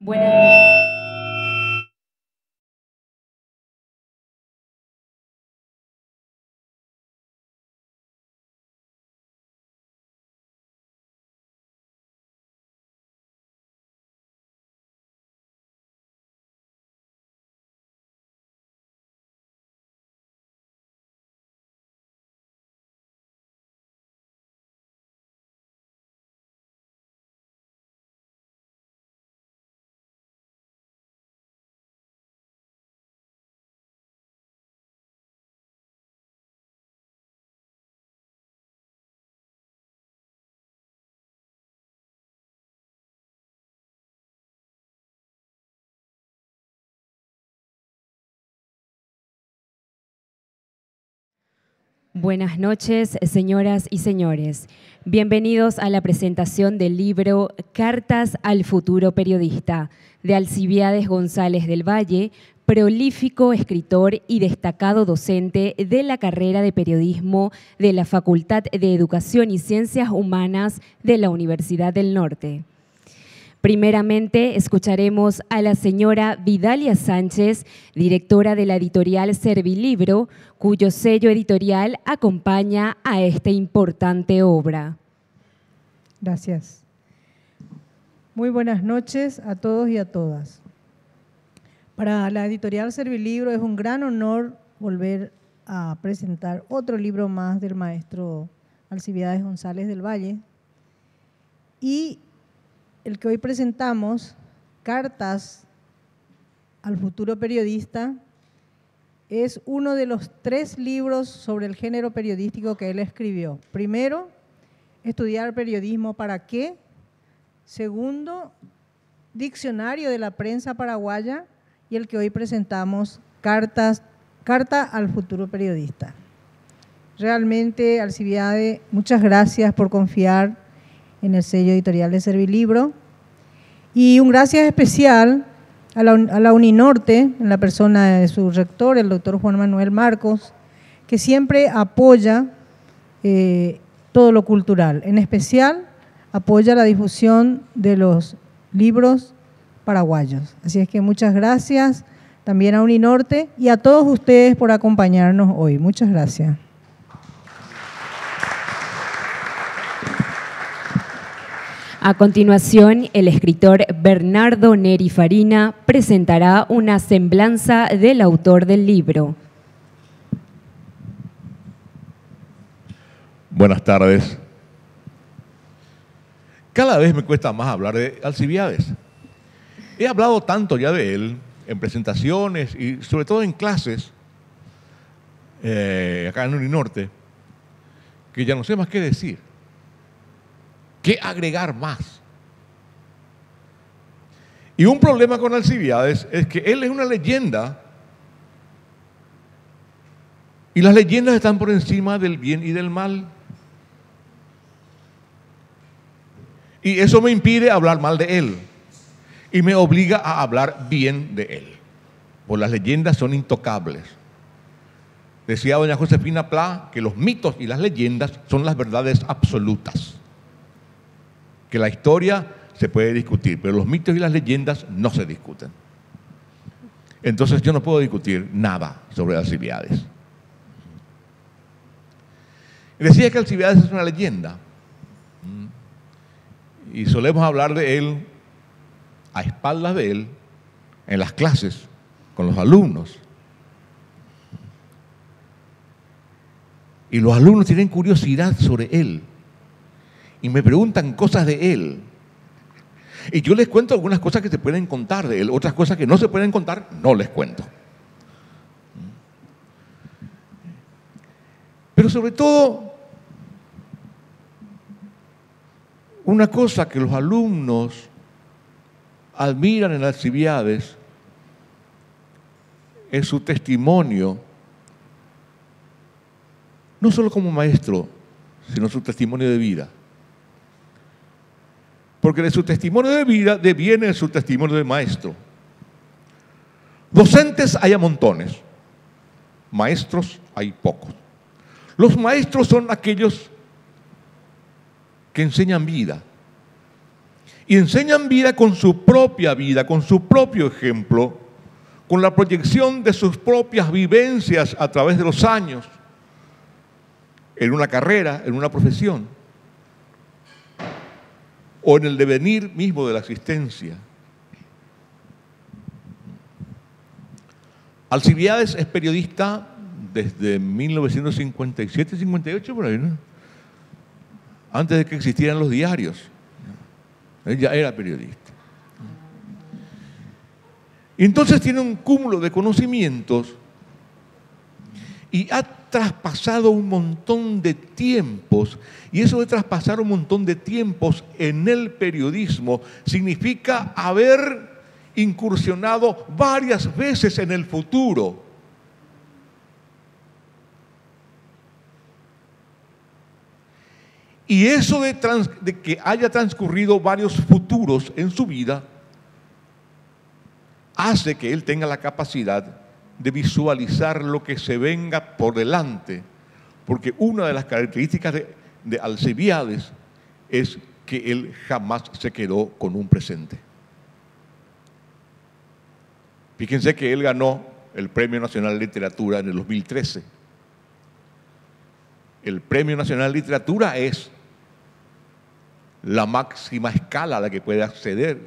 Buenas Buenas noches, señoras y señores. Bienvenidos a la presentación del libro Cartas al futuro periodista de Alcibiades González del Valle, prolífico escritor y destacado docente de la carrera de periodismo de la Facultad de Educación y Ciencias Humanas de la Universidad del Norte. Primeramente, escucharemos a la señora Vidalia Sánchez, directora de la editorial Servilibro, cuyo sello editorial acompaña a esta importante obra. Gracias. Muy buenas noches a todos y a todas. Para la editorial Servilibro es un gran honor volver a presentar otro libro más del maestro Alcibiades González del Valle. Y el que hoy presentamos, Cartas al futuro periodista, es uno de los tres libros sobre el género periodístico que él escribió. Primero, estudiar periodismo para qué. Segundo, diccionario de la prensa paraguaya y el que hoy presentamos, Cartas, Carta al futuro periodista. Realmente, Alcibiade, muchas gracias por confiar en el sello editorial de Servilibro. Y un gracias especial a la, Uninorte, en la persona de su rector, el doctor Juan Manuel Marcos, que siempre apoya eh, todo lo cultural, en especial apoya la difusión de los libros paraguayos. Así es que muchas gracias también a Uninorte y a todos ustedes por acompañarnos hoy. Muchas gracias. A continuación, el escritor Bernardo Neri Farina presentará una semblanza del autor del libro. Buenas tardes. Cada vez me cuesta más hablar de Alcibiades. He hablado tanto ya de él en presentaciones y sobre todo en clases eh, acá en Uninorte que ya no sé más qué decir. ¿Qué agregar más? Y un problema con Alcibiades es que él es una leyenda y las leyendas están por encima del bien y del mal. Y eso me impide hablar mal de él y me obliga a hablar bien de él. Porque las leyendas son intocables. Decía doña Josefina Pla que los mitos y las leyendas son las verdades absolutas que la historia se puede discutir, pero los mitos y las leyendas no se discuten. Entonces yo no puedo discutir nada sobre Alcibiades. Decía que Alcibiades es una leyenda. Y solemos hablar de él a espaldas de él en las clases con los alumnos. Y los alumnos tienen curiosidad sobre él y me preguntan cosas de él. Y yo les cuento algunas cosas que se pueden contar de él, otras cosas que no se pueden contar, no les cuento. Pero sobre todo, una cosa que los alumnos admiran en Alcibiades es su testimonio, no solo como maestro, sino su testimonio de vida. Porque de su testimonio de vida deviene su testimonio de maestro. Docentes hay a montones, maestros hay pocos. Los maestros son aquellos que enseñan vida. y enseñan vida con su propia vida, con su propio ejemplo, con la proyección de sus propias vivencias a través de los años, en una carrera, en una profesión, o en el devenir mismo de la existencia. Alcibiades es periodista desde 1957-58, por ahí, ¿no? antes de que existieran los diarios. Él ya era periodista. Entonces tiene un cúmulo de conocimientos y ha traspasado un montón de tiempos. Y eso de traspasar un montón de tiempos en el periodismo significa haber incursionado varias veces en el futuro. Y eso de, que haya transcurrido varios futuros en su vida hace que él tenga la capacidad de visualizar lo que se venga por delante. Porque una de las características de, de Alcibiades es que él jamás se quedó con un presente. Fíjense que él ganó el Premio Nacional de Literatura en el 2013. El Premio Nacional de Literatura es la máxima escala a la que puede acceder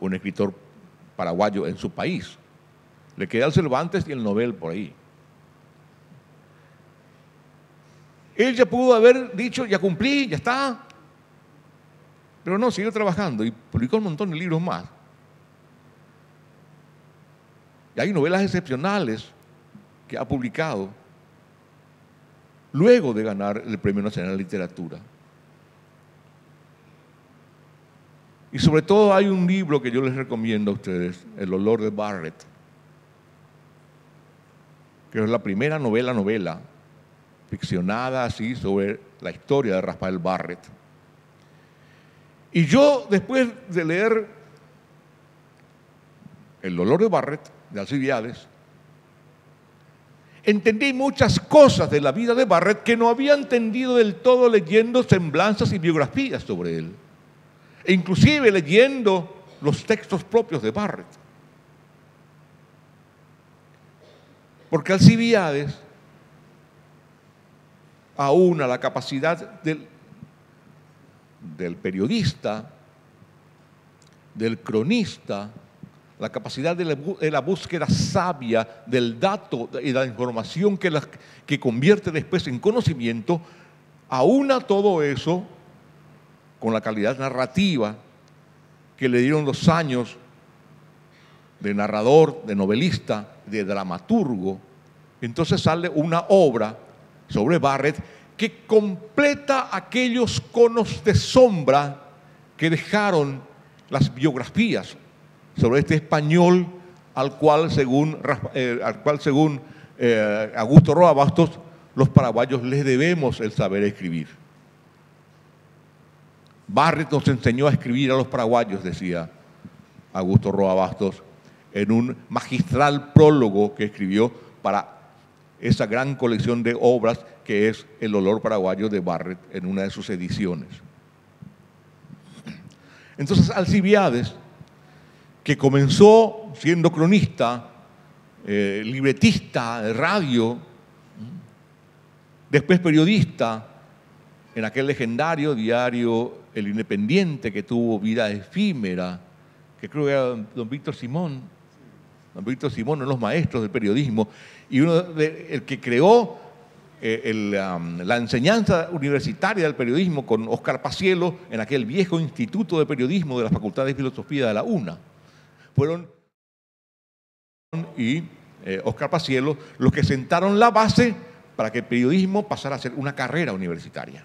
un escritor paraguayo en su país. Le queda el Cervantes y el Nobel por ahí. Él ya pudo haber dicho, ya cumplí, ya está. Pero no, siguió trabajando y publicó un montón de libros más. Y hay novelas excepcionales que ha publicado luego de ganar el Premio Nacional de Literatura. Y sobre todo hay un libro que yo les recomiendo a ustedes, El olor de Barrett, que es la primera novela novela ficcionada así sobre la historia de Rafael Barrett. Y yo después de leer El olor de Barrett de Alcibiades, entendí muchas cosas de la vida de Barrett que no había entendido del todo leyendo semblanzas y biografías sobre él e inclusive leyendo los textos propios de Barrett. Porque Alcibiades aúna la capacidad del, del periodista, del cronista, la capacidad de la, búsqueda sabia del dato y la información que, que convierte después en conocimiento, aúna todo eso con la calidad narrativa que le dieron los años de narrador, de novelista, de dramaturgo, entonces sale una obra sobre Barrett que completa aquellos conos de sombra que dejaron las biografías sobre este español al cual según, eh, al cual, según eh, Augusto Roa Bastos los paraguayos les debemos el saber escribir. Barrett nos enseñó a escribir a los paraguayos, decía Augusto Roa Bastos, en un magistral prólogo que escribió para esa gran colección de obras que es El olor paraguayo de Barrett en una de sus ediciones. Entonces Alcibiades, que comenzó siendo cronista, eh, libretista de radio, después periodista, en aquel legendario diario El Independiente que tuvo vida efímera, que creo que era don Víctor Simón, don Víctor Simón, uno de los maestros del periodismo, y uno de, el que creó eh, la enseñanza universitaria del periodismo con Oscar Pacielo en aquel viejo instituto de periodismo de la Facultad de Filosofía de la UNA. Fueron y Oscar eh, Pacielo los que sentaron la base para que el periodismo pasara a ser una carrera universitaria.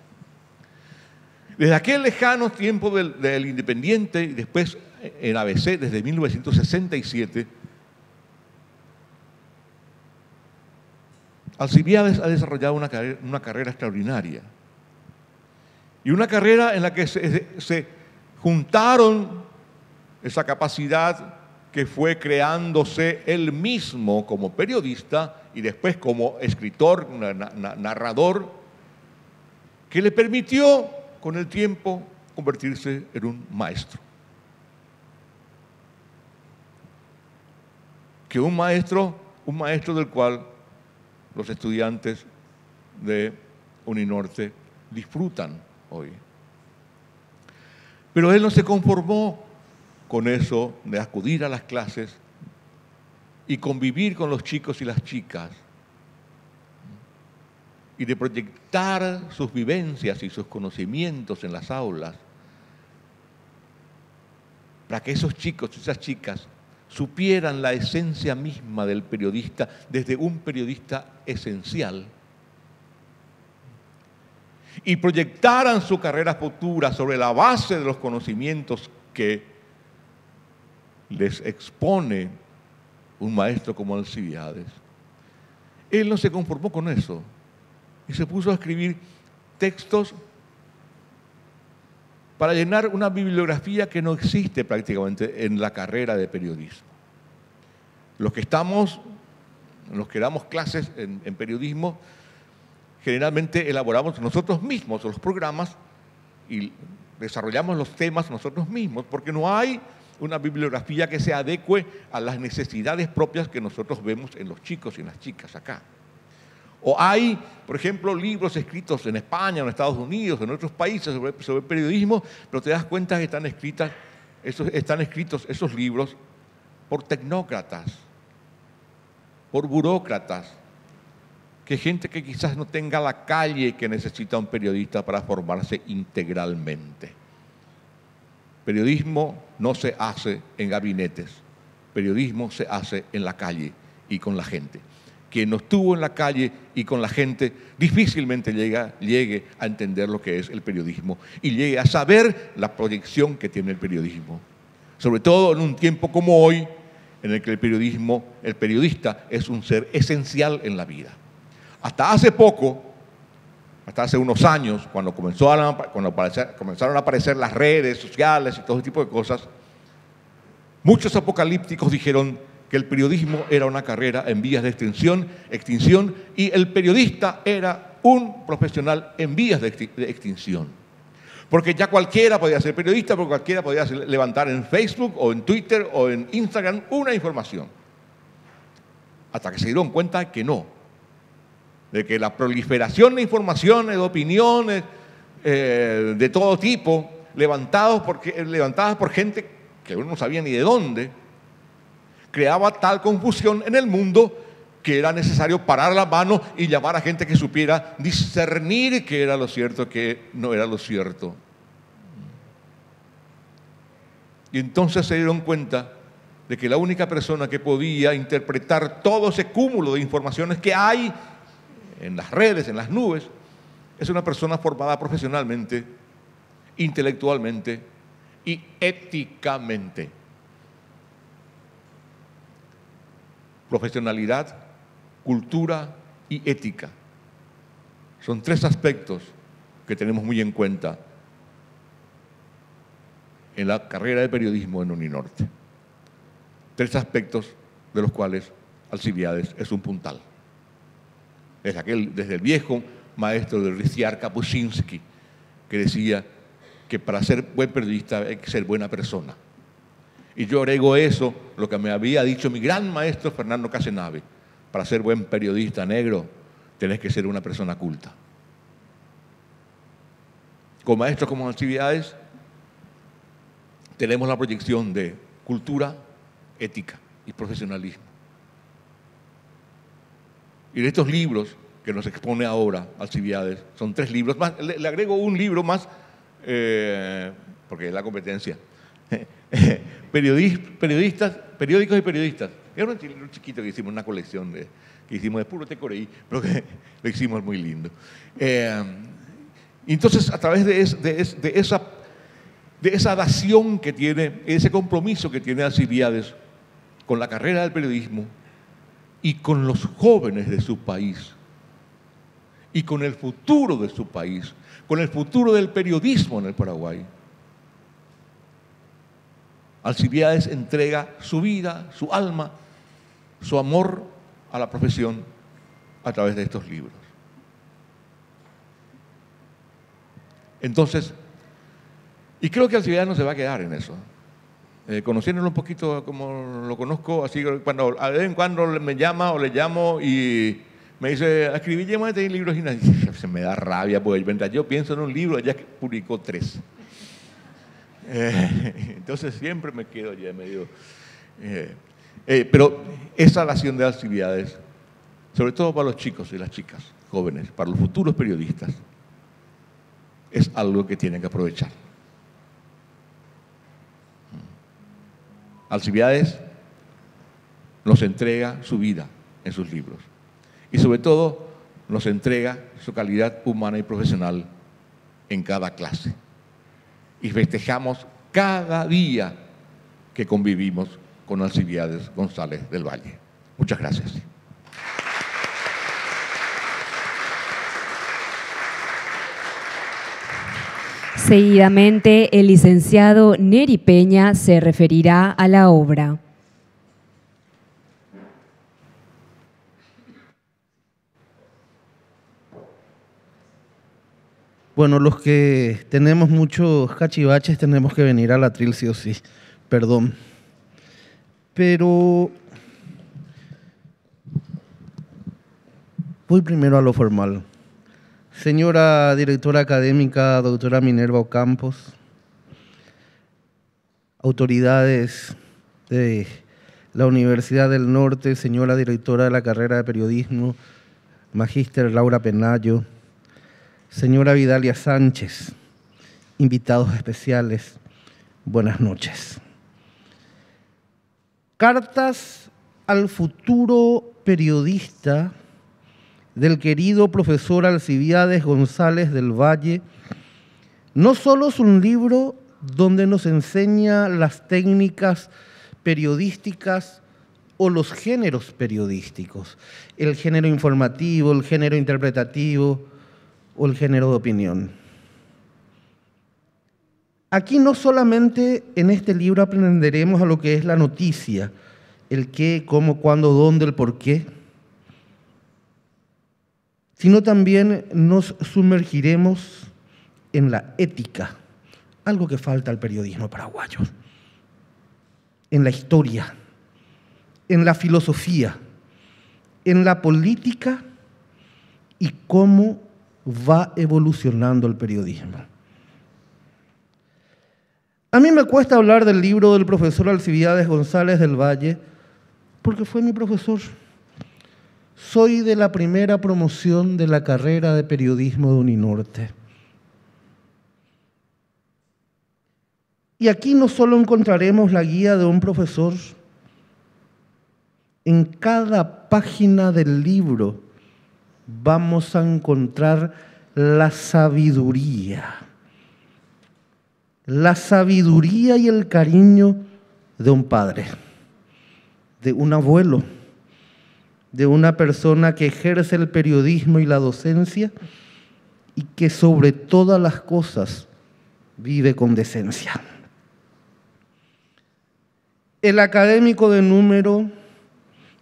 Desde aquel lejano tiempo del, Independiente y después en ABC, desde 1967, Alcibiades ha desarrollado una carrera, extraordinaria. Y una carrera en la que se, juntaron esa capacidad que fue creándose él mismo como periodista y después como escritor, narrador, que le permitió con el tiempo convertirse en un maestro. Que un maestro, un maestro del cual los estudiantes de Uninorte disfrutan hoy. Pero él no se conformó con eso de acudir a las clases y convivir con los chicos y las chicas y de proyectar sus vivencias y sus conocimientos en las aulas para que esos chicos y esas chicas supieran la esencia misma del periodista desde un periodista esencial y proyectaran su carrera futura sobre la base de los conocimientos que les expone un maestro como Alcibiades. Él no se conformó con eso y se puso a escribir textos para llenar una bibliografía que no existe prácticamente en la carrera de periodismo. Los que estamos, los que damos clases en, periodismo, generalmente elaboramos nosotros mismos los programas y desarrollamos los temas nosotros mismos, porque no hay una bibliografía que se adecue a las necesidades propias que nosotros vemos en los chicos y en las chicas acá. O hay, por ejemplo, libros escritos en España, en Estados Unidos, en otros países sobre, periodismo, pero te das cuenta que están, están escritos esos libros por tecnócratas, por burócratas, que gente que quizás no tenga la calle que necesita un periodista para formarse integralmente. Periodismo no se hace en gabinetes, periodismo se hace en la calle y con la gente. Quien no estuvo en la calle y con la gente difícilmente llega, llegue a entender lo que es el periodismo y llegue a saber la proyección que tiene el periodismo. Sobre todo en un tiempo como hoy, en el que el periodismo, el periodista es un ser esencial en la vida. Hasta hace poco, hasta hace unos años, cuando, comenzó cuando comenzaron a aparecer las redes sociales y todo ese tipo de cosas, muchos apocalípticos dijeron que el periodismo era una carrera en vías de extinción, extinción y el periodista era un profesional en vías de extinción. Porque ya cualquiera podía ser periodista, porque cualquiera podía levantar en Facebook o en Twitter o en Instagram una información. Hasta que se dieron cuenta que no, de que la proliferación de informaciones, de opiniones eh, de todo tipo, levantados por, levantadas por gente que uno no sabía ni de dónde, creaba tal confusión en el mundo que era necesario parar la mano y llamar a gente que supiera discernir qué era lo cierto, qué no era lo cierto. Y entonces se dieron cuenta de que la única persona que podía interpretar todo ese cúmulo de informaciones que hay en las redes, en las nubes, es una persona formada profesionalmente, intelectualmente y éticamente. Profesionalidad, cultura y ética. Son tres aspectos que tenemos muy en cuenta en la carrera de periodismo en Uninorte. Tres aspectos de los cuales Alcibiades es un puntal desde, aquel, desde el viejo maestro de Riciar Kapuscinski, que decía que para ser buen periodista hay que ser buena persona. Y yo agrego eso, lo que me había dicho mi gran maestro Fernando Casenave, para ser buen periodista negro tenés que ser una persona culta. Con maestros como actividades tenemos la proyección de cultura, ética y profesionalismo. Y de estos libros que nos expone ahora Alcibiades, son tres libros más, le, agrego un libro más, eh, porque es la competencia. periodistas, periódicos y periodistas. Era un chiquito que hicimos, una colección de, que hicimos de puro tecoreí, pero que lo hicimos muy lindo. Eh, entonces, a través de, de, esa, de esa dación que tiene, ese compromiso que tiene Alcibiades con la carrera del periodismo, y con los jóvenes de su país y con el futuro de su país, con el futuro del periodismo en el Paraguay. Alcibiades entrega su vida, su alma, su amor a la profesión a través de estos libros. Y creo que Alcibiades no se va a quedar en eso. Eh, conociéndolo un poquito como lo conozco, así cuando a vez en cuando me llama o le llamo y me dice, escribí este libros y se me da rabia, porque yo pienso en un libro, ya publicó tres. Eh, entonces siempre me quedo ya medio... Eh, eh, pero esa relación de actividades, sobre todo para los chicos y las chicas jóvenes, para los futuros periodistas, es algo que tienen que aprovechar. Alcibiades nos entrega su vida en sus libros y sobre todo nos entrega su calidad humana y profesional en cada clase. Y festejamos cada día que convivimos con Alcibiades González del Valle. Muchas gracias. Seguidamente, el licenciado Neri Peña se referirá a la obra. Bueno, los que tenemos muchos cachivaches tenemos que venir a la tril sí o sí, perdón. Pero voy primero a lo formal. Señora directora académica, doctora Minerva Ocampos, autoridades de la Universidad del Norte, señora directora de la carrera de periodismo, magíster Laura Penayo, señora Vidalia Sánchez, invitados especiales, buenas noches. Cartas al futuro periodista del querido profesor Alcibiades González del Valle, no solo es un libro donde nos enseña las técnicas periodísticas o los géneros periodísticos, el género informativo, el género interpretativo o el género de opinión. Aquí no solamente en este libro aprenderemos a lo que es la noticia, el qué, cómo, cuándo, dónde, el por qué, sino también nos sumergiremos en la ética, algo que falta al periodismo paraguayo, en la historia, en la filosofía, en la política y cómo va evolucionando el periodismo. A mí me cuesta hablar del libro del profesor Alcibiades González del Valle porque fue mi profesor. Soy de la primera promoción de la carrera de periodismo de Uninorte. Y aquí no solo encontraremos la guía de un profesor, en cada página del libro vamos a encontrar la sabiduría, la sabiduría y el cariño de un padre, de un abuelo de una persona que ejerce el periodismo y la docencia y que sobre todas las cosas vive con decencia. El académico de número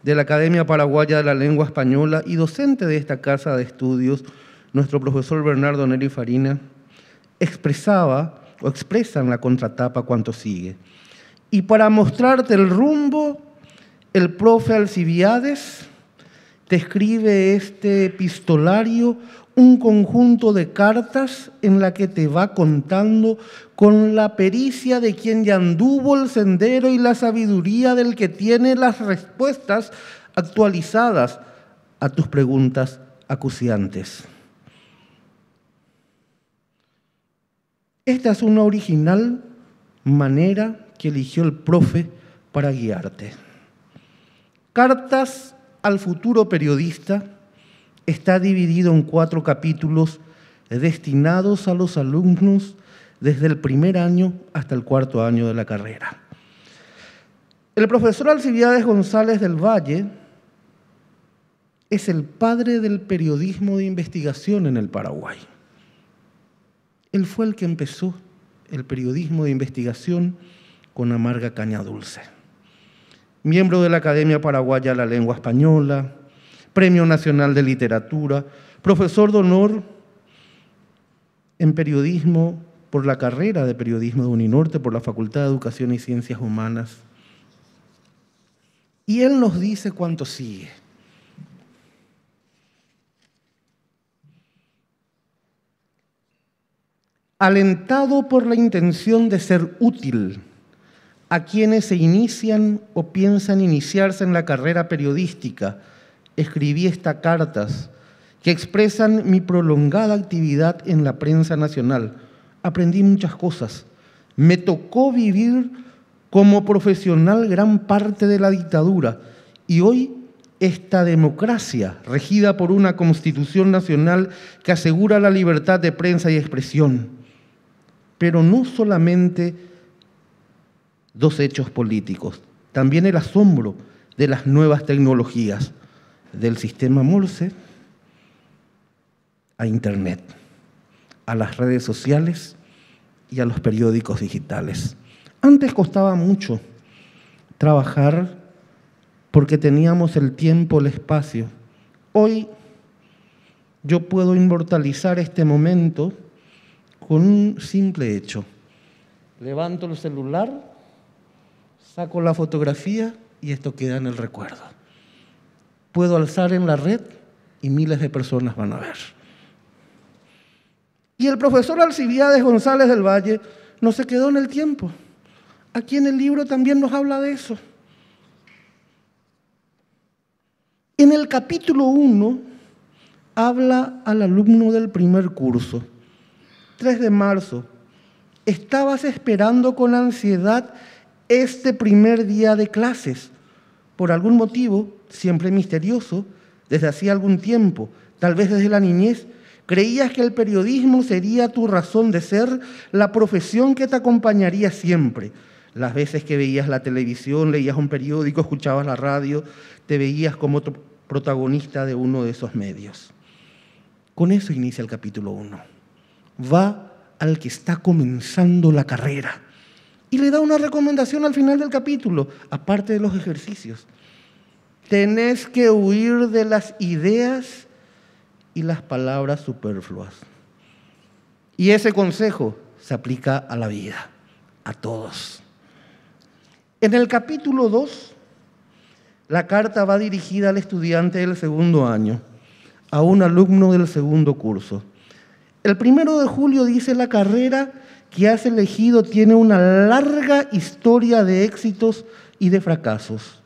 de la Academia Paraguaya de la Lengua Española y docente de esta casa de estudios, nuestro profesor Bernardo Neri Farina, expresaba o expresa en la contratapa cuanto sigue. Y para mostrarte el rumbo, el profe Alcibiades te escribe este epistolario un conjunto de cartas en la que te va contando con la pericia de quien ya anduvo el sendero y la sabiduría del que tiene las respuestas actualizadas a tus preguntas acuciantes. Esta es una original manera que eligió el profe para guiarte. Cartas al futuro periodista está dividido en cuatro capítulos destinados a los alumnos desde el primer año hasta el cuarto año de la carrera. El profesor Alcibiades González del Valle es el padre del periodismo de investigación en el Paraguay. Él fue el que empezó el periodismo de investigación con amarga caña dulce miembro de la Academia Paraguaya de la Lengua Española, Premio Nacional de Literatura, profesor de honor en periodismo por la carrera de periodismo de Uninorte, por la Facultad de Educación y Ciencias Humanas. Y él nos dice cuánto sigue. Alentado por la intención de ser útil a quienes se inician o piensan iniciarse en la carrera periodística, escribí estas cartas que expresan mi prolongada actividad en la prensa nacional aprendí muchas cosas. Me tocó vivir como profesional gran parte de la dictadura y hoy esta democracia, regida por una constitución nacional que asegura la libertad de prensa y expresión, pero no solamente dos hechos políticos, también el asombro de las nuevas tecnologías, del sistema Morse a Internet, a las redes sociales y a los periódicos digitales. Antes costaba mucho trabajar porque teníamos el tiempo, el espacio. Hoy yo puedo inmortalizar este momento con un simple hecho. Levanto el celular, saco la fotografía y esto queda en el recuerdo. Puedo alzar en la red y miles de personas van a ver. Y el profesor Alcibiades González del Valle no se quedó en el tiempo. Aquí en el libro también nos habla de eso. En el capítulo 1 habla al alumno del primer curso. 3 de marzo. Estabas esperando con ansiedad este primer día de clases. Por algún motivo, siempre misterioso, desde hacía algún tiempo, tal vez desde la niñez, Creías que el periodismo sería tu razón de ser, la profesión que te acompañaría siempre. Las veces que veías la televisión, leías un periódico, escuchabas la radio, te veías como protagonista de uno de esos medios. Con eso inicia el capítulo 1. Va al que está comenzando la carrera y le da una recomendación al final del capítulo, aparte de los ejercicios. Tenés que huir de las ideas y las palabras superfluas. Y ese consejo se aplica a la vida, a todos. En el capítulo 2, la carta va dirigida al estudiante del segundo año, a un alumno del segundo curso. El primero de julio dice la carrera que has elegido tiene una larga historia de éxitos y de fracasos.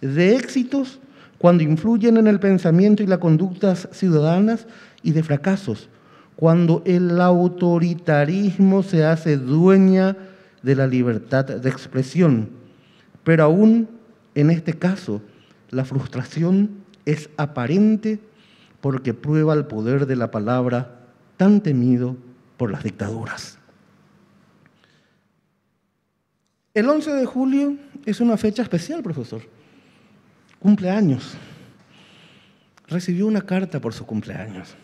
De éxitos cuando influyen en el pensamiento y las conductas ciudadanas y de fracasos, cuando el autoritarismo se hace dueña de la libertad de expresión. Pero aún en este caso, la frustración es aparente porque prueba el poder de la palabra tan temido por las dictaduras. El 11 de julio es una fecha especial, profesor cumpleaños. Recibió una carta por su cumpleaños.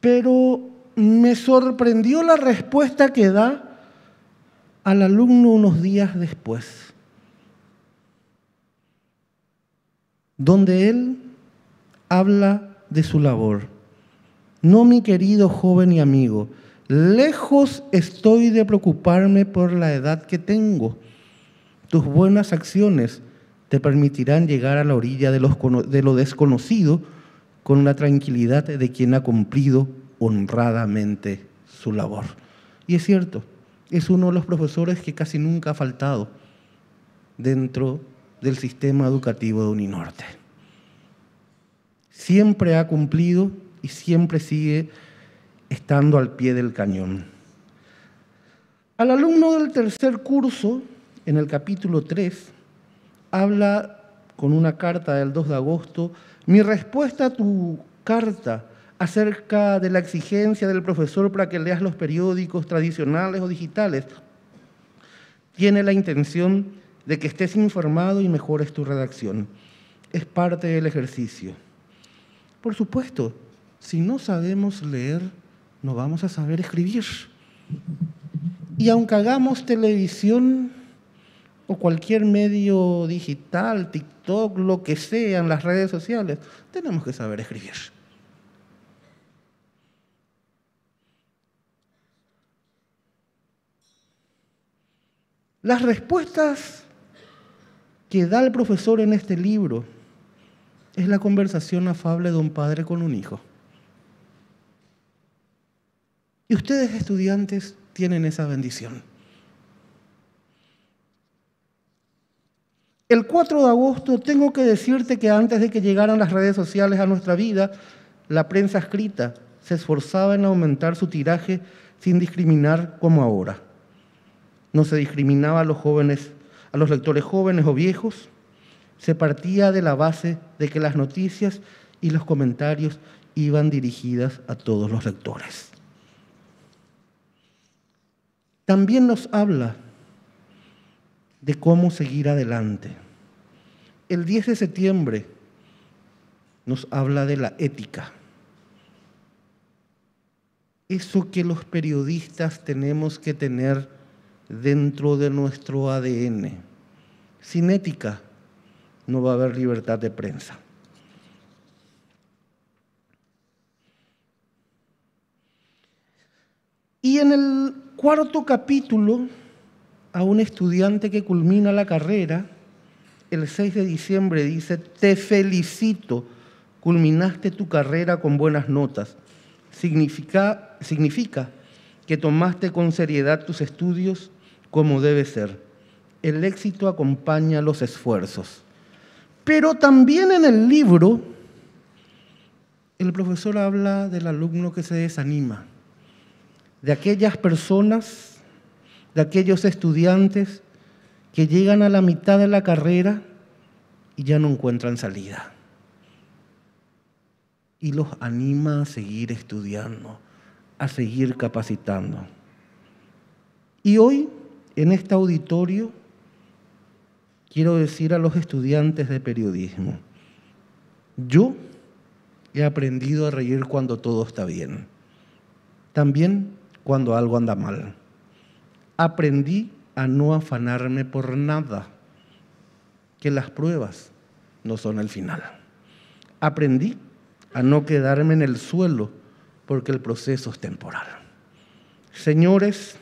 Pero me sorprendió la respuesta que da al alumno unos días después, donde él habla de su labor. No, mi querido joven y amigo, lejos estoy de preocuparme por la edad que tengo. Tus buenas acciones te permitirán llegar a la orilla de, lo desconocido con la tranquilidad de quien ha cumplido honradamente su labor. Y es cierto, es uno de los profesores que casi nunca ha faltado dentro del sistema educativo de Uninorte. Siempre ha cumplido y siempre sigue estando al pie del cañón. Al alumno del tercer curso, en el capítulo 3, habla con una carta del 2 de agosto, mi respuesta a tu carta acerca de la exigencia del profesor para que leas los periódicos tradicionales o digitales, tiene la intención de que estés informado y mejores tu redacción. Es parte del ejercicio. Por supuesto, si no sabemos leer, no vamos a saber escribir. Y aunque hagamos televisión, o cualquier medio digital, TikTok, lo que sea, en las redes sociales, tenemos que saber escribir. Las respuestas que da el profesor en este libro es la conversación afable de un padre con un hijo. Y ustedes estudiantes tienen esa bendición. El 4 de agosto tengo que decirte que antes de que llegaran las redes sociales a nuestra vida, la prensa escrita se esforzaba en aumentar su tiraje sin discriminar como ahora. No se discriminaba a los jóvenes, a los lectores jóvenes o viejos. Se partía de la base de que las noticias y los comentarios iban dirigidas a todos los lectores. También nos habla de cómo seguir adelante. El 10 de septiembre nos habla de la ética eso que los periodistas tenemos que tener dentro de nuestro ADN. Sin ética no va a haber libertad de prensa. Y en el cuarto capítulo, a un estudiante que culmina la carrera, el 6 de diciembre dice, te felicito, culminaste tu carrera con buenas notas significa, significa que tomaste con seriedad tus estudios como debe ser. El éxito acompaña los esfuerzos. Pero también en el libro, el profesor habla del alumno que se desanima, de aquellas personas, de aquellos estudiantes que llegan a la mitad de la carrera y ya no encuentran salida y los anima a seguir estudiando, a seguir capacitando. Y hoy, en este auditorio, quiero decir a los estudiantes de periodismo, yo he aprendido a reír cuando todo está bien, también cuando algo anda mal. Aprendí a no afanarme por nada, que las pruebas no son el final. Aprendí a no quedarme en el suelo porque el proceso es temporal. Señores,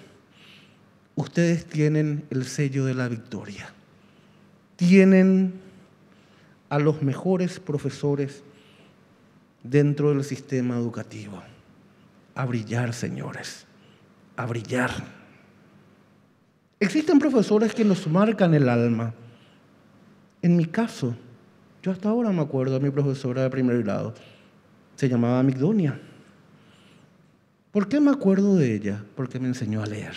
ustedes tienen el sello de la victoria. Tienen a los mejores profesores dentro del sistema educativo. A brillar, señores, a brillar. Existen profesores que nos marcan el alma. En mi caso, yo hasta ahora me acuerdo de mi profesora de primer grado se llamaba Migdonia. ¿Por qué me acuerdo de ella? Porque me enseñó a leer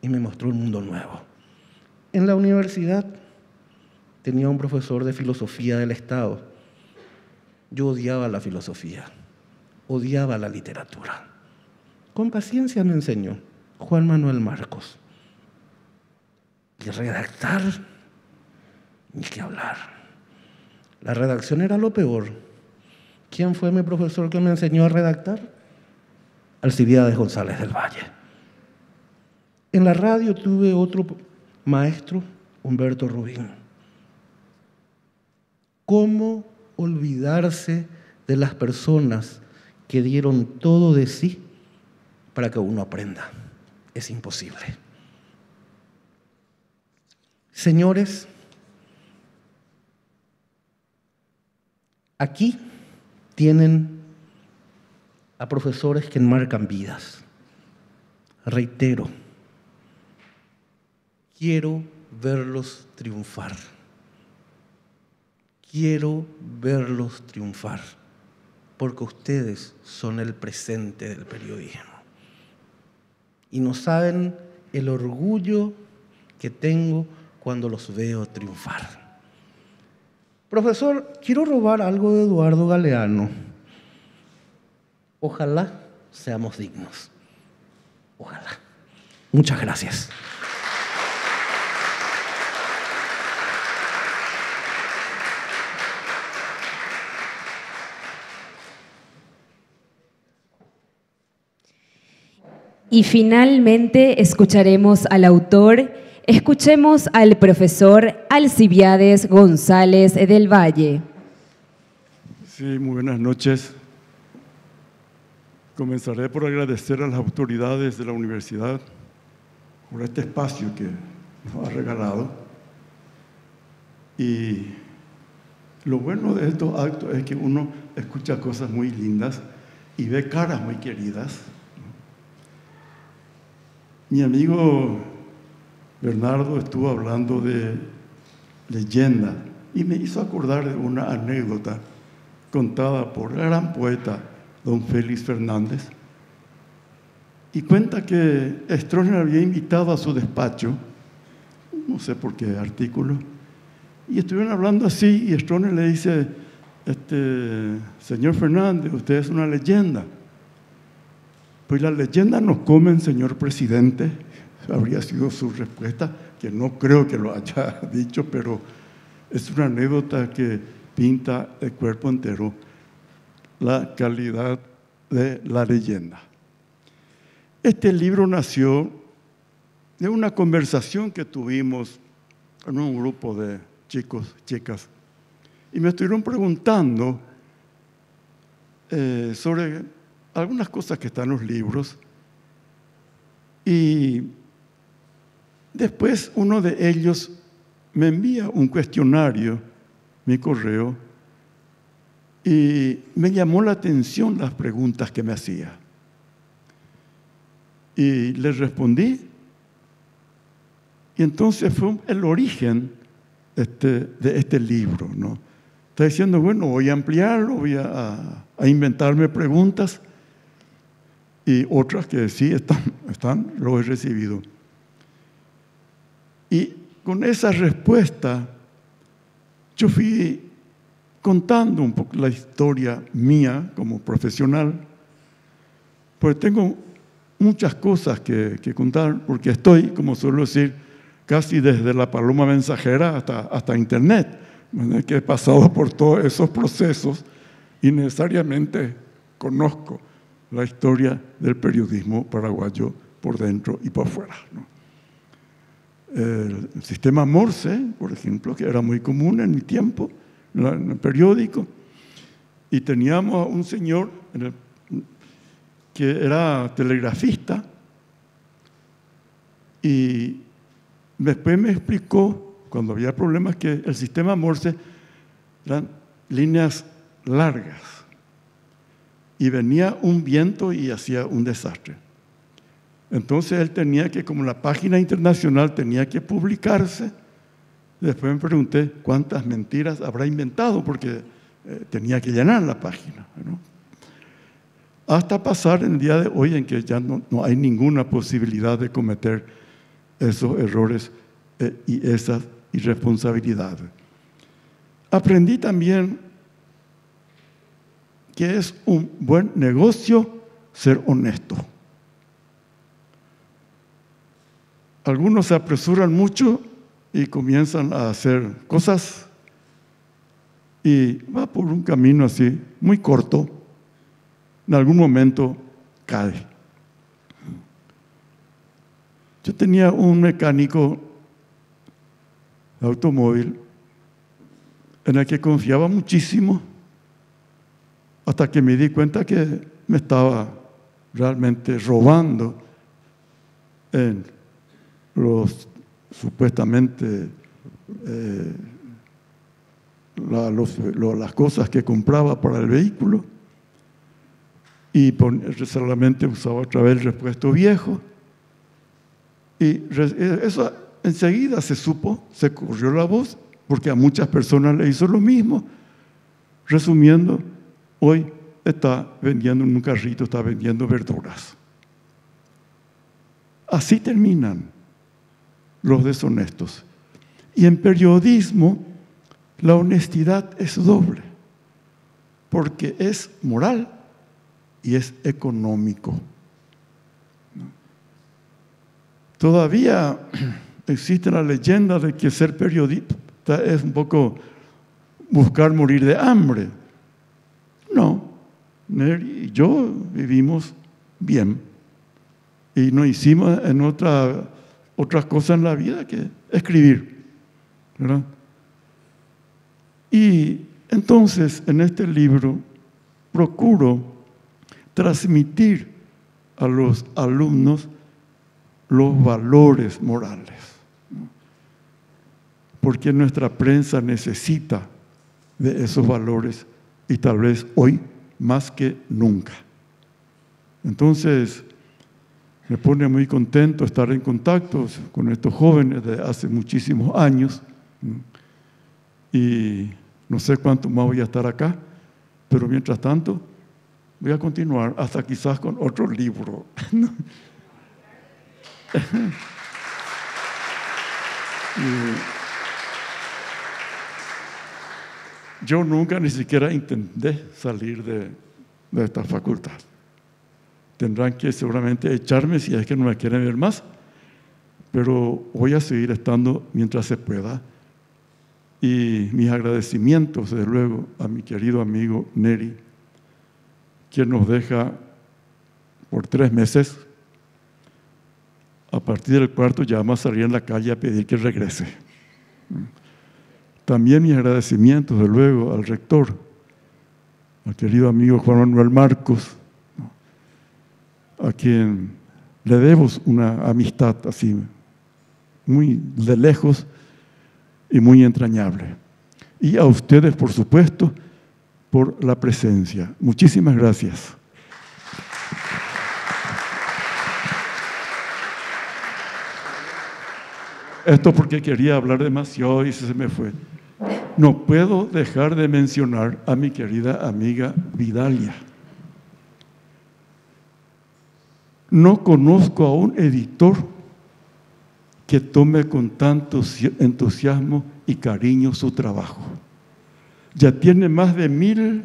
y me mostró un mundo nuevo. En la universidad tenía un profesor de filosofía del Estado. Yo odiaba la filosofía, odiaba la literatura. Con paciencia me enseñó Juan Manuel Marcos. Y redactar, ni qué hablar. La redacción era lo peor ¿Quién fue mi profesor que me enseñó a redactar? Alcibiades González del Valle. En la radio tuve otro maestro, Humberto Rubín. ¿Cómo olvidarse de las personas que dieron todo de sí para que uno aprenda? Es imposible. Señores, aquí tienen a profesores que enmarcan vidas. Reitero, quiero verlos triunfar. Quiero verlos triunfar, porque ustedes son el presente del periodismo. Y no saben el orgullo que tengo cuando los veo triunfar. Profesor, quiero robar algo de Eduardo Galeano. Ojalá seamos dignos. Ojalá. Muchas gracias. Y finalmente escucharemos al autor Escuchemos al profesor Alcibiades González del Valle. Sí, muy buenas noches. Comenzaré por agradecer a las autoridades de la universidad por este espacio que nos ha regalado. Y lo bueno de estos actos es que uno escucha cosas muy lindas y ve caras muy queridas. Mi amigo Bernardo estuvo hablando de leyenda y me hizo acordar de una anécdota contada por el gran poeta don Félix Fernández. Y cuenta que Stroessner había invitado a su despacho, no sé por qué artículo, y estuvieron hablando así y Stroessner le dice, este, señor Fernández, usted es una leyenda. Pues las leyendas nos comen, señor presidente, habría sido su respuesta, que no creo que lo haya dicho, pero es una anécdota que pinta el cuerpo entero la calidad de la leyenda. Este libro nació de una conversación que tuvimos en un grupo de chicos, chicas, y me estuvieron preguntando eh, sobre algunas cosas que están en los libros. Y después uno de ellos me envía un cuestionario, mi correo, y me llamó la atención las preguntas que me hacía. Y le respondí. Y entonces fue el origen este, de este libro. ¿no? Está diciendo, bueno, voy a ampliarlo, voy a, inventarme preguntas y otras que sí están, lo he recibido. Y con esa respuesta yo fui contando un poco la historia mía como profesional, porque tengo muchas cosas que, contar, porque estoy, como suelo decir, casi desde la paloma mensajera hasta, hasta Internet, que he pasado por todos esos procesos y necesariamente conozco la historia del periodismo paraguayo por dentro y por fuera. El sistema Morse, por ejemplo, que era muy común en mi tiempo, en el periódico, y teníamos a un señor que era telegrafista y después me explicó, cuando había problemas, que el sistema Morse eran líneas largas y venía un viento y hacía un desastre. Entonces él tenía que, como la página internacional tenía que publicarse, Después me pregunté cuántas mentiras habrá inventado porque eh, tenía que llenar la página. Hasta pasar el día de hoy en que ya no, no hay ninguna posibilidad de cometer esos errores eh, y esas irresponsabilidades. Aprendí también que es un buen negocio ser honesto. Algunos se apresuran mucho y comienzan a hacer cosas y va por un camino así, muy corto, en algún momento cae. Yo tenía un mecánico automóvil en el que confiaba muchísimo hasta que me di cuenta que me estaba realmente robando en los supuestamente eh, las cosas que compraba para el vehículo y solamente usaba otra vez el repuesto viejo. Y eso enseguida se supo, se corrió la voz, porque a muchas personas le hizo lo mismo. Resumiendo, hoy está vendiendo en un carrito, está vendiendo verduras. Así terminan los deshonestos. Y en periodismo la honestidad es doble, porque es moral y es económico. Todavía existe la leyenda de que ser periodista es un poco buscar morir de hambre. No, Neri y yo vivimos bien y nos hicimos en otra otras cosas en la vida que escribir. ¿verdad? Y entonces en este libro procuro transmitir a los alumnos los valores morales. porque nuestra prensa necesita de esos valores y tal vez hoy más que nunca. Entonces, me pone muy contento estar en contacto con estos jóvenes de hace muchísimos años y no sé cuánto más voy a estar acá, pero mientras tanto voy a continuar hasta quizás con otro libro. yo nunca ni siquiera intenté salir de, de esta facultad. Tendrán que seguramente echarme si es que no me quieren ver más, pero voy a seguir estando mientras se pueda. Y mis agradecimientos, desde luego, a mi querido amigo Neri, quien nos deja por tres meses. A partir del cuarto ya vamos a salir en la calle a pedir que regrese. También mis agradecimientos, desde luego, al rector, al querido amigo Juan Manuel Marcos, a quien le debo una amistad así, muy de lejos y muy entrañable. Y a ustedes, por supuesto, por la presencia. Muchísimas gracias. Esto porque quería hablar demasiado y se me fue. No puedo dejar de mencionar a mi querida amiga Vidalia. No conozco a un editor que tome con tanto entusiasmo y cariño su trabajo. Ya tiene más de mil,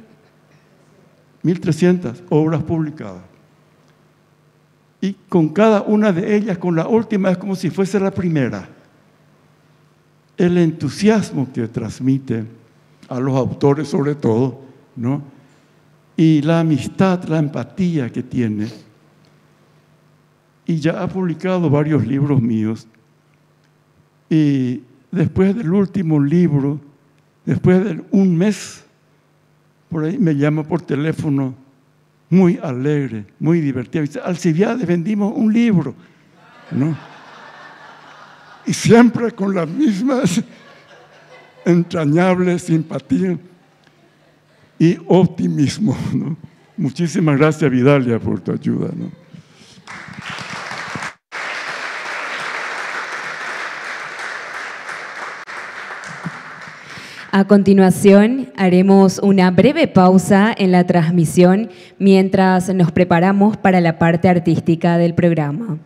mil trescientas obras publicadas. Y con cada una de ellas, con la última, es como si fuese la primera. El entusiasmo que transmite a los autores sobre todo, ¿no? Y la amistad, la empatía que tiene y ya ha publicado varios libros míos. Y después del último libro, después de un mes, por ahí me llama por teléfono, muy alegre, muy divertido. Dice, Alcibiades, vendimos un libro. ¿No? Y siempre con las mismas entrañables simpatía y optimismo. ¿no? Muchísimas gracias, Vidalia, por tu ayuda. ¿no? A continuación, haremos una breve pausa en la transmisión mientras nos preparamos para la parte artística del programa.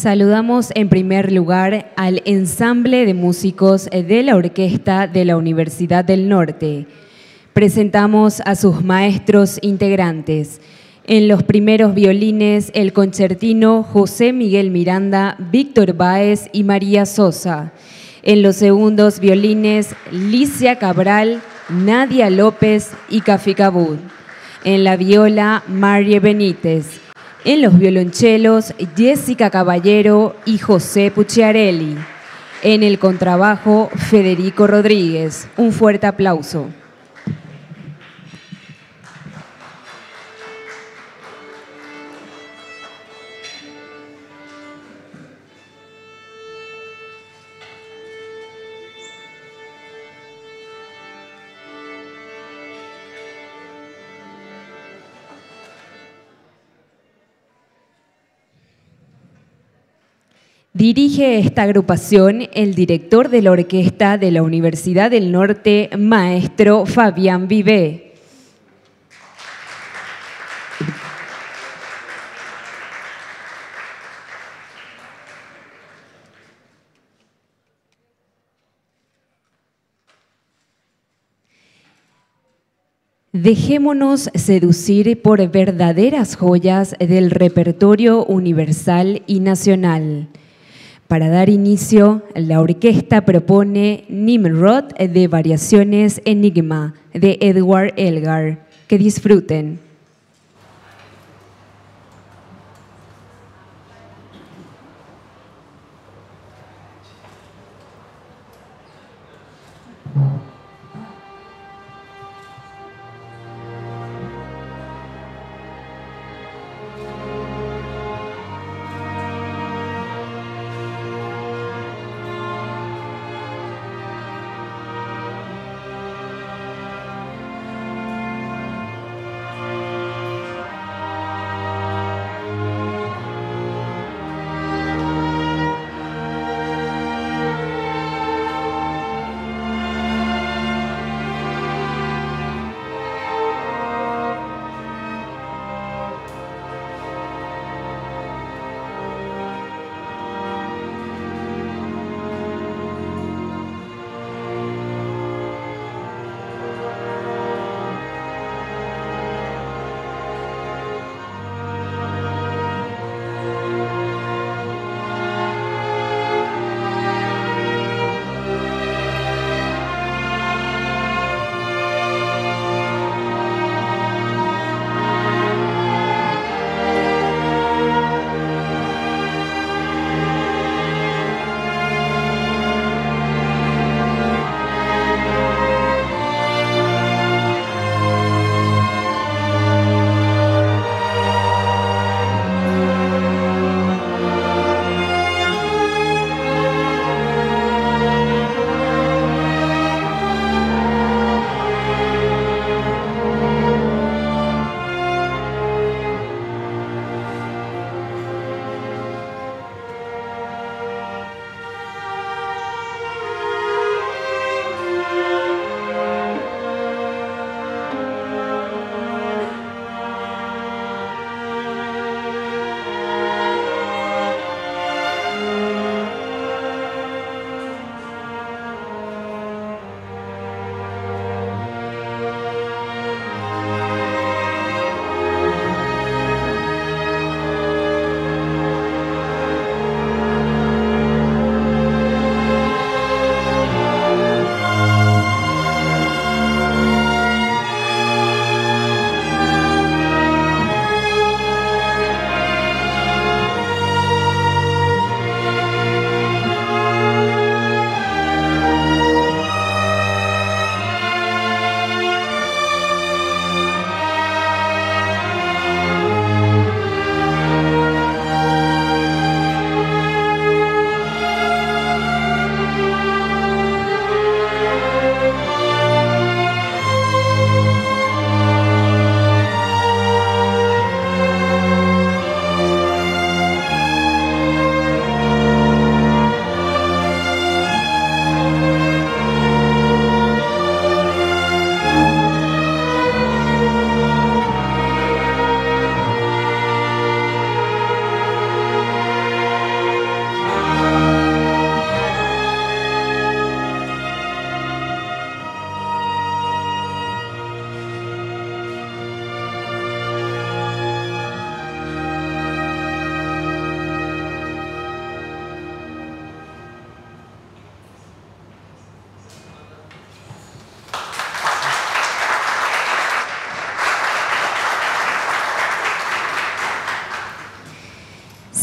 Saludamos en primer lugar al ensamble de músicos de la Orquesta de la Universidad del Norte. Presentamos a sus maestros integrantes. En los primeros violines, el concertino José Miguel Miranda, Víctor Báez y María Sosa. En los segundos violines, Licia Cabral, Nadia López y Café Cabud. En la viola, María Benítez. En los violonchelos, Jessica Caballero y José Pucciarelli. En el contrabajo, Federico Rodríguez. Un fuerte aplauso. Dirige esta agrupación el director de la orquesta de la Universidad del Norte, maestro Fabián Vivé. Dejémonos seducir por verdaderas joyas del repertorio universal y nacional. Para dar inicio, la orquesta propone Nimrod de Variaciones Enigma de Edward Elgar. Que disfruten.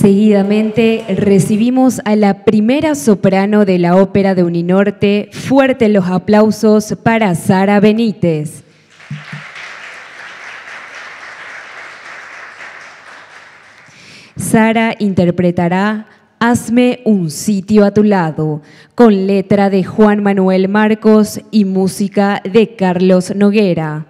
Seguidamente recibimos a la primera soprano de la Ópera de Uninorte. Fuertes los aplausos para Sara Benítez. Sara interpretará Hazme un sitio a tu lado, con letra de Juan Manuel Marcos y música de Carlos Noguera.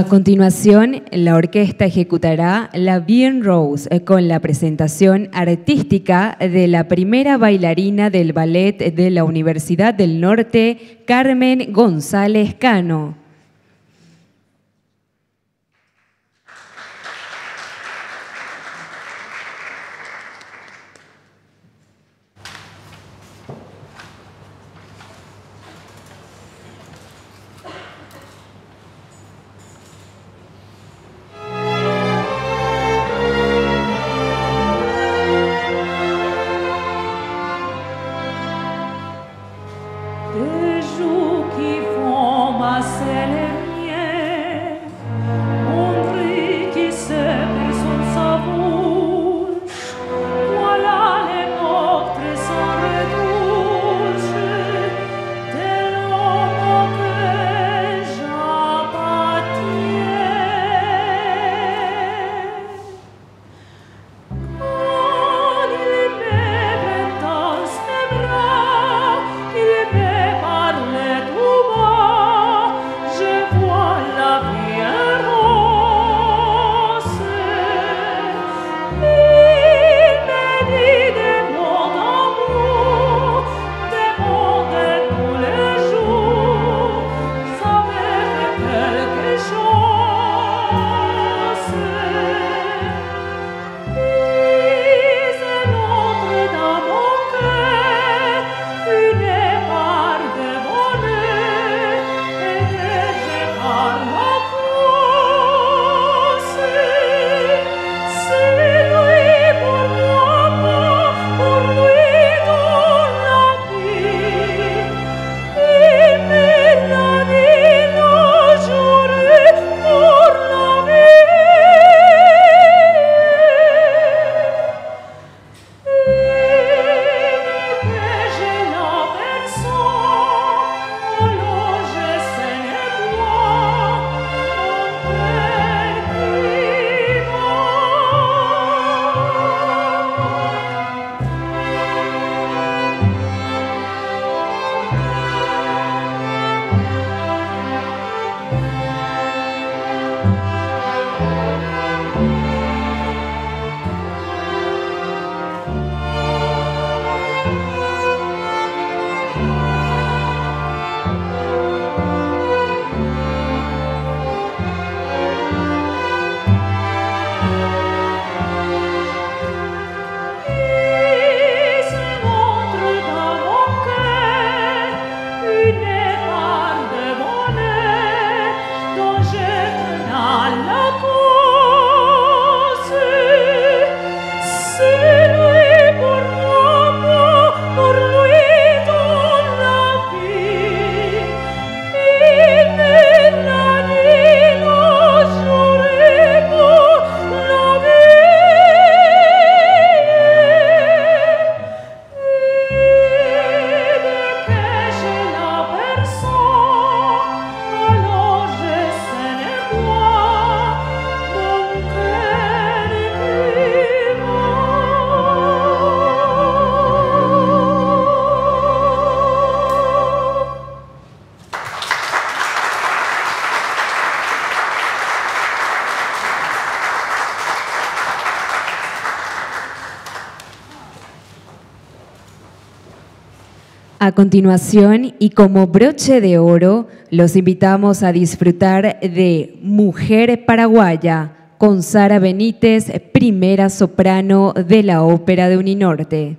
A continuación, la orquesta ejecutará la Bien Rose eh, con la presentación artística de la primera bailarina del ballet de la Universidad del Norte, Carmen González Cano. A continuación, y como broche de oro, los invitamos a disfrutar de Mujer Paraguaya con Sara Benítez, primera soprano de la Ópera de Uninorte.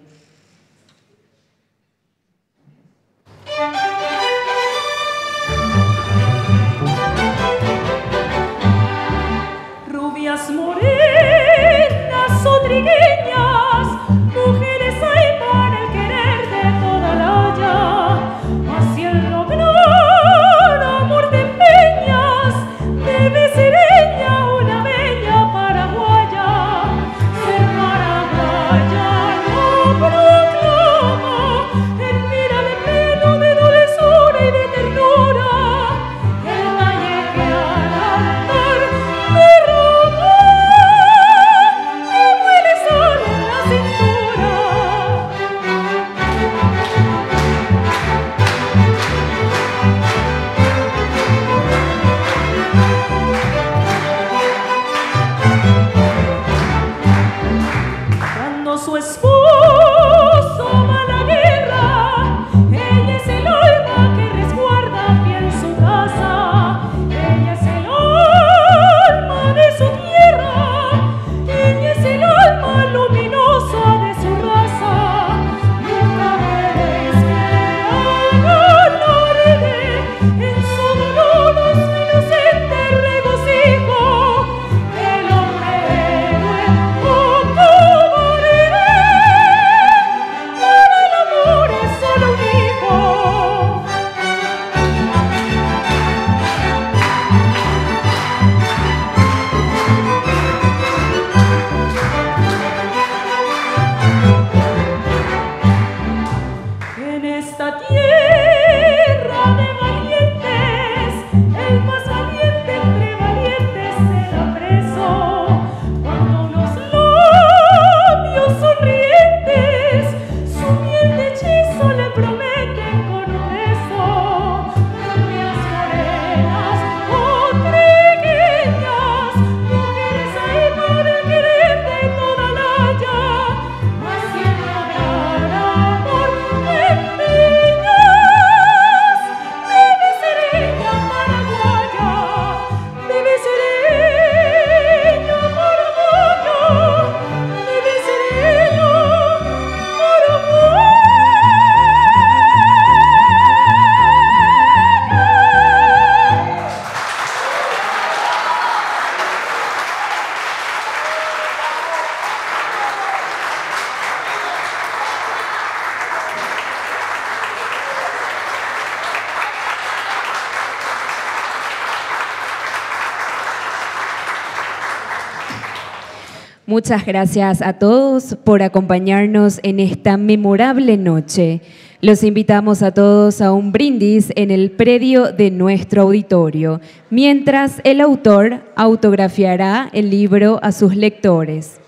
Muchas gracias a todos por acompañarnos en esta memorable noche. Los invitamos a todos a un brindis en el predio de nuestro auditorio, mientras el autor autografiará el libro a sus lectores.